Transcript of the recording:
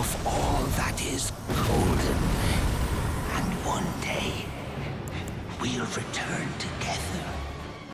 of all that is golden. And one day, we'll return together.